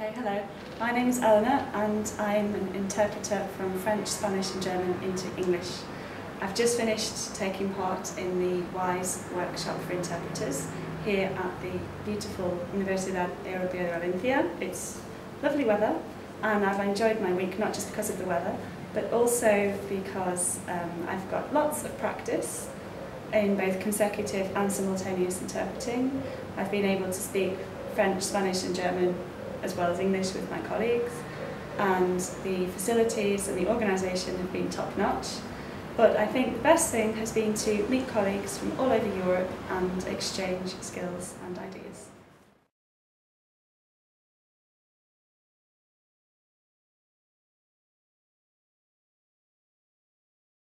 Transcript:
Okay, hello. My name is Eleanor and I'm an interpreter from French, Spanish and German into English. I've just finished taking part in the WISE workshop for interpreters here at the beautiful Universidad Europea de Valencia. It's lovely weather and I've enjoyed my week not just because of the weather but also because um, I've got lots of practice in both consecutive and simultaneous interpreting. I've been able to speak French, Spanish and German as well as English with my colleagues and the facilities and the organisation have been top notch. But I think the best thing has been to meet colleagues from all over Europe and exchange skills and ideas.